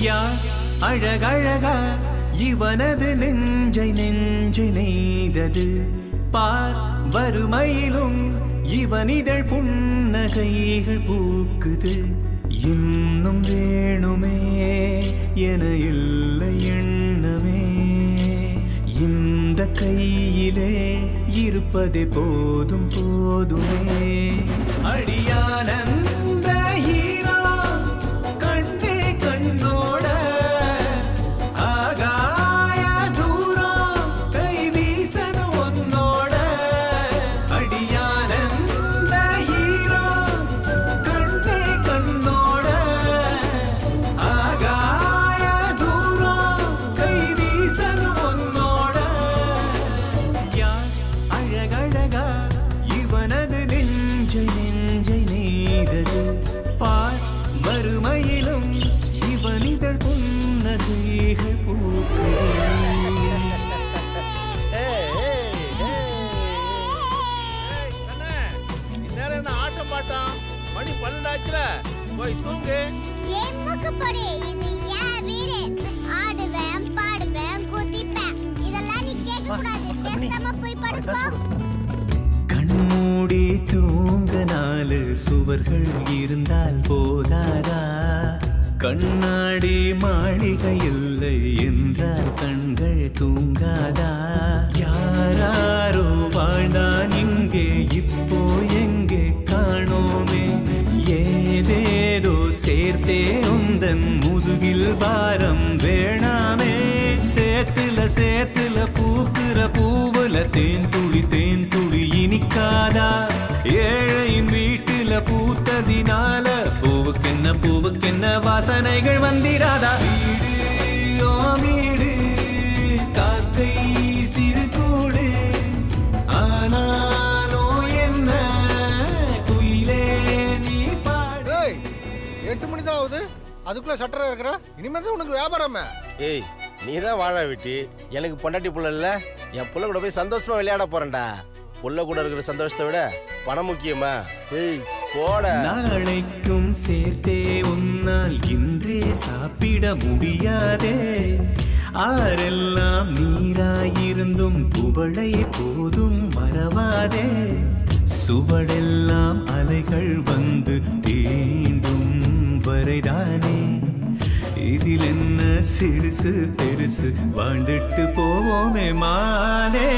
யார் அழகழகா இவனது நெஞ்சை நெஞ்சு நெய்தது. பார் வறுமையிலும் இவனிதழ் புன்னகைகள் பூக்குது. இன்னும் வேணுமே என இல்லை எண்ணமே. இந்த கையிலே இருப்பதே போதும் போதுமே. அடியானந்த பார் வறுமையிலும் இவனிதழ் புன்னகைகள் ஆட்டம் பாட்டம் மணி பன்னெண்டாச்சுல போய் தூங்கு ஆடுவேன் பாடுவேன் குதிப்பேன் இதெல்லாம் நீ கேட்க கூடாது பேசாம போய் படுப்பா சுவர்கள் இருந்தால் போதாதா? கண்ணாடி மாளிகை இல்லை என்றால் கண்கள் தூங்காதா? யாராரோ வாழ்ந்தான் இங்கே இப்போ எங்கே காணோமே? ஏதேதோ சேர்த்தே உந்தன் முதுகில் பாரம் வேணாமே. சேத்துல சேத்துல பூக்குற பூவுல தேன் துளி தேன் துளி இனிக்காதா? ஏழை வீட்டுல பூத்ததினால பூவுக்கென்ன பூவுக்கென்ன வாசனைகள் வந்திடாதா? வீடு ஓ வீடு காக்கை சிறு கூடு. ஆனாலோ என்ன குயிலே நீ பாடு. ஏய் எட்டு மணி தான் ஆகுது. அதுக்குள்ள சட்டரை இருக்கிற இனிமே தான் உனக்கு வியாபாரமே. ஏய் நீ தான் வாழ வெட்டி. எனக்கு பொண்டாட்டி புள்ள இல்ல. என் புள்ள கூட போய் சந்தோஷமா விளையாட போறேன்டா. புள்ள கூட இருக்கிற சந்தோஷத்தை விட பணம் முக்கியமா? ஏய் நாளைக்கும் சேர்த்தே உன்னால் இன்றே சாப்பிட முடியாதே. ஆரெல்லாம் நீராயிருந்தும் குவளை போதும் மறவாதே. சுவடெல்லாம் அலைகள் வந்து தீண்டும் வரைதானே. இதில் என்ன சிறுசு பெருசு வாழ்ந்துட்டு போவோமே மானே.